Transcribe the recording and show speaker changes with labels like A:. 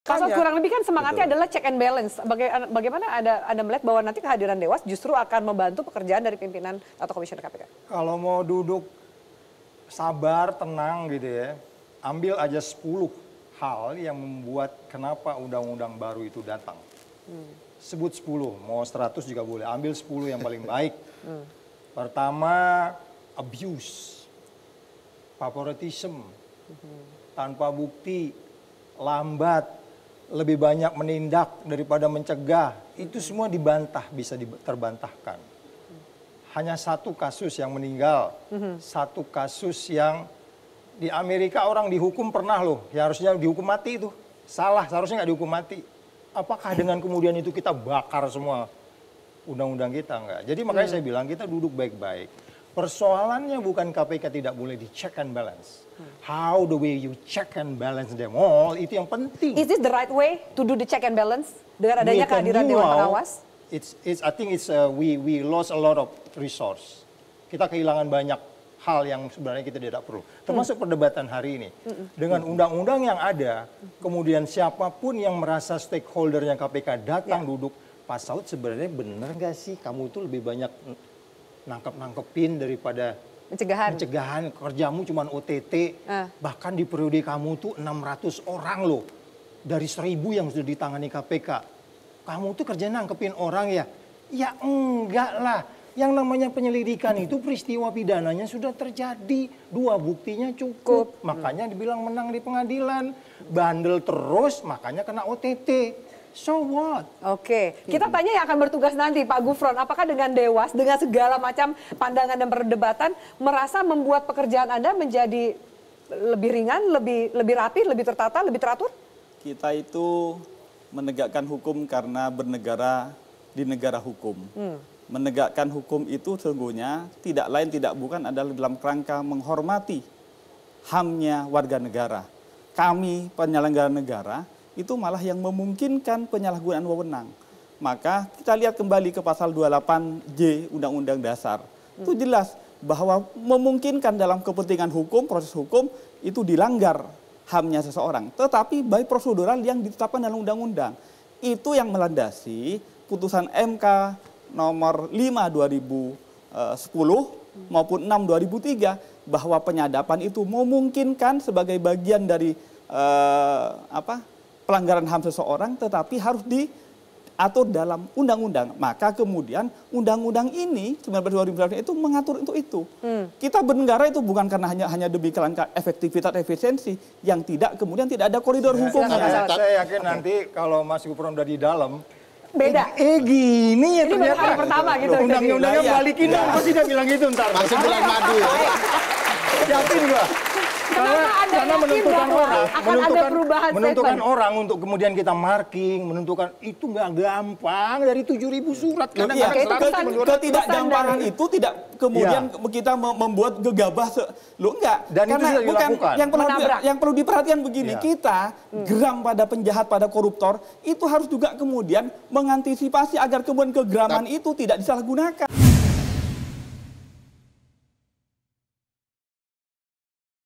A: Kalau kurang lebih kan semangatnya Betul. adalah check and balance. Bagaimana ada Anda melihat bahwa nanti kehadiran Dewas justru akan membantu pekerjaan dari pimpinan atau komisioner KPK?
B: Kalau mau duduk sabar, tenang gitu ya, ambil aja 10 hal yang membuat kenapa undang-undang baru itu datang. Hmm. Sebut 10, mau 100 juga boleh. Ambil 10 yang paling baik. hmm. Pertama, abuse, favoritism, hmm. tanpa bukti, lambat, lebih banyak menindak daripada mencegah. Itu semua dibantah, bisa terbantahkan. Hanya satu kasus yang meninggal, satu kasus yang di Amerika orang dihukum pernah loh, ya harusnya dihukum mati itu. Salah, seharusnya nggak dihukum mati. Apakah dengan kemudian itu kita bakar semua undang-undang kita enggak? Jadi makanya hmm. saya bilang kita duduk baik-baik. Persoalannya bukan KPK tidak boleh di check and balance How the way you check and balance them all itu yang penting.
A: Is this the right way to do the check and balance dengan adanya kehadiran dewan pengawas?
B: It's, it's, I think it's uh, we we lost a lot of resource. Kita kehilangan banyak hal yang sebenarnya kita tidak perlu. Termasuk hmm. perdebatan hari ini. Hmm. Dengan undang-undang yang ada, kemudian siapa pun yang merasa stakeholdernya KPK datang yeah. duduk, Pak Saud sebenarnya benar nggak sih kamu itu lebih banyak nangkep-nangkepin daripada
A: Pencegahan.
B: Pencegahan kerjamu cuma OTT. Uh. Bahkan di periode kamu tuh 600 orang loh. Dari 1000 yang sudah ditangani KPK. Kamu tuh kerja nangkepin orang ya? Ya enggak lah. Yang namanya penyelidikan itu peristiwa pidananya sudah terjadi. Dua buktinya cukup. Makanya dibilang menang di pengadilan. Bandel terus makanya kena OTT. So what?
A: Oke, kita hmm. tanya yang akan bertugas nanti Pak Gufron, apakah dengan Dewas, dengan segala macam pandangan dan perdebatan, merasa membuat pekerjaan Anda menjadi lebih ringan, lebih lebih rapi, lebih tertata, lebih teratur?
C: Kita itu menegakkan hukum karena bernegara di negara hukum. Hmm. Menegakkan hukum itu sesungguhnya tidak lain tidak bukan adalah dalam kerangka menghormati hamnya warga negara. Kami penyelenggara negara itu malah yang memungkinkan penyalahgunaan wewenang. Maka kita lihat kembali ke pasal 28J Undang-Undang Dasar. Hmm. Itu jelas bahwa memungkinkan dalam kepentingan hukum, proses hukum itu dilanggar hamnya seseorang. Tetapi baik prosedural yang ditetapkan dalam undang-undang. Itu yang melandasi putusan MK nomor 5 2010 maupun 6 2003 bahwa penyadapan itu memungkinkan sebagai bagian dari uh, apa pelanggaran HAM seseorang tetapi harus diatur dalam undang-undang. Maka kemudian undang-undang ini 19 itu mengatur untuk itu. Hmm. Kita bernegara itu bukan karena hanya hanya demi kerangka efektivitas efisiensi yang tidak kemudian tidak ada koridor ya, hukumnya.
B: Saya, saya yakin nanti kalau Mas Gufron udah di dalam
A: beda.
B: Eh, eh gini ya
A: Ini ternyata. Ini pertama gitu.
B: Undang-undangnya
A: nah,
B: balikin dong, pasti dia bilang gitu ntar.
D: Masih bulan madu.
B: Yakin gua
A: karena, karena menentukan orang, akan menentukan, ada perubahan
B: menentukan statement. orang untuk kemudian kita marking, menentukan itu nggak gampang dari 7.000 surat.
C: Karena ya, itu pesan, itu tidak kemudian ya. kita membuat gegabah se lo enggak
B: dan karena itu bukan dilakukan.
C: yang perlu di, yang perlu diperhatikan begini ya. kita hmm. geram pada penjahat pada koruptor itu harus juga kemudian mengantisipasi agar kemudian kegeraman itu tidak disalahgunakan